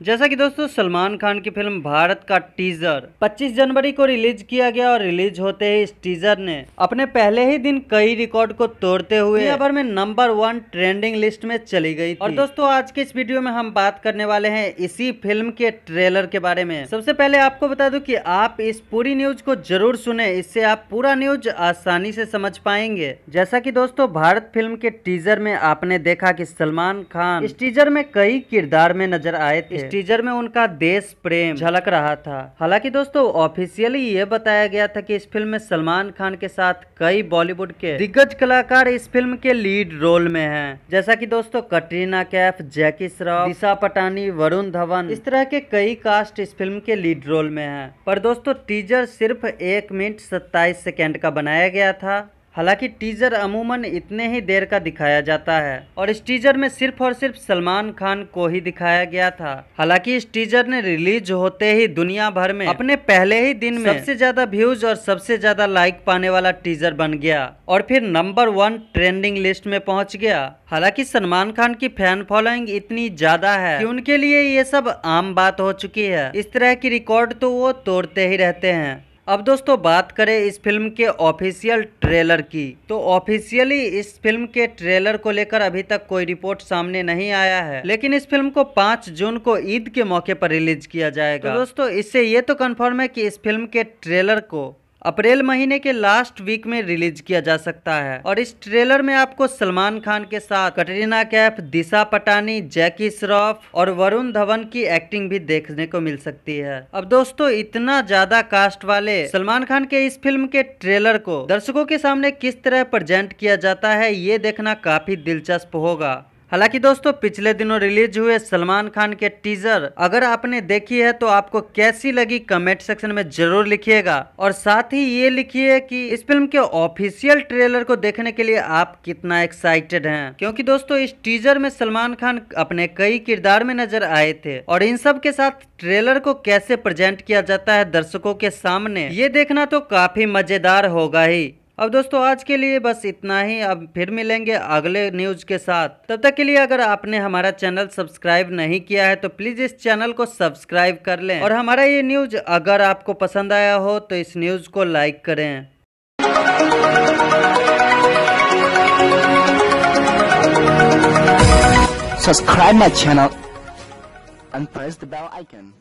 जैसा कि दोस्तों सलमान खान की फ़िल्म भारत का टीजर 25 जनवरी को रिलीज़ किया गया और रिलीज़ होते ही इस टीजर ने अपने पहले ही दिन कई रिकॉर्ड को तोड़ते हुए दुनिया भर में नंबर वन ट्रेंडिंग लिस्ट में चली गई थी। और दोस्तों आज के इस वीडियो में हम बात करने वाले हैं इसी फ़िल्म के ट्रेलर के बारे में। सबसे पहले आपको बता दूँ की आप इस पूरी न्यूज़ को ज़रूर सुने इससे आप पूरा न्यूज़ आसानी से समझ पाएँगे। जैसा की दोस्तों भारत फ़िल्म के टीजर में आपने देखा की सलमान खान इस टीजर में कई किरदार में नज़र आए थे। टीजर में उनका देश प्रेम झलक रहा था। हालाँकि दोस्तों ऑफिशियली ये बताया गया था कि इस फ़िल्म में सलमान खान के साथ कई बॉलीवुड के दिग्गज कलाकार इस फ़िल्म के लीड रोल में हैं। जैसा कि दोस्तों, कटरीना कैफ, जैकी श्रॉफ, दिशा पटानी, वरुण धवन, इस तरह के कई कास्ट इस फ़िल्म के लीड रोल में है। पर दोस्तों टीजर सिर्फ़ एक मिनट सत्ताईस सेकेंड का बनाया गया था। हालाँकि टीजर अमूमन इतने ही देर का दिखाया जाता है और इस टीजर में सिर्फ़ और सिर्फ़ सलमान खान को ही दिखाया गया था। हालाँकि इस टीजर ने रिलीज़ होते ही दुनिया भर में अपने पहले ही दिन में सबसे ज़्यादा व्यूज़ और सबसे ज़्यादा लाइक पाने वाला टीजर बन गया और फिर नंबर वन ट्रेंडिंग लिस्ट में पहुँच गया। हालाँकि सलमान खान की फ़ैन फॉलोइंग इतनी ज़्यादा है कि उनके लिए ये सब आम बात हो चुकी है। इस तरह की रिकॉर्ड तो वो तोड़ते ही रहते हैं। अब दोस्तों बात करें इस फ़िल्म के ऑफिशियल ट्रेलर की। तो ऑफिशियली इस फ़िल्म के ट्रेलर को लेकर अभी तक कोई रिपोर्ट सामने नहीं आया है। लेकिन इस फ़िल्म को 5 जून को ईद के मौके पर रिलीज़ किया जाएगा। तो दोस्तों, इससे ये तो कंफर्म है कि इस फ़िल्म के ट्रेलर को अप्रैल महीने के लास्ट वीक में रिलीज़ किया जा सकता है। और इस ट्रेलर में आपको सलमान खान के साथ कटरीना कैफ, दिशा पटानी, जैकी श्रॉफ और वरुण धवन की एक्टिंग भी देखने को मिल सकती है। अब दोस्तों, इतना ज़्यादा कास्ट वाले सलमान खान के इस फ़िल्म के ट्रेलर को दर्शकों के सामने किस तरह प्रेजेंट किया जाता है, ये देखना काफ़ी दिलचस्प होगा। हालाँकि दोस्तों, पिछले दिनों रिलीज़ हुए सलमान खान के टीजर, अगर आपने देखी है तो आपको कैसी लगी कमेंट सेक्शन में ज़रूर लिखिएगा। और साथ ही ये लिखिए कि इस फ़िल्म के ऑफिशियल ट्रेलर को देखने के लिए आप कितना एक्साइटेड हैं। क्योंकि दोस्तों, इस टीजर में सलमान खान अपने कई किरदार में नज़र आए थे। और इन सब के साथ ट्रेलर को कैसे प्रेजेंट किया जाता है दर्शकों के सामने, ये देखना तो काफ़ी मज़ेदार होगा ही। अब दोस्तों, आज के लिए बस इतना ही। अब फिर मिलेंगे अगले न्यूज़ के साथ। तब तक के लिए अगर आपने हमारा चैनल सब्सक्राइब नहीं किया है तो प्लीज़ इस चैनल को सब्सक्राइब कर लें। और हमारा ये न्यूज़ अगर आपको पसंद आया हो तो इस न्यूज़ को लाइक करें। Subscribe my channel and press the bell icon.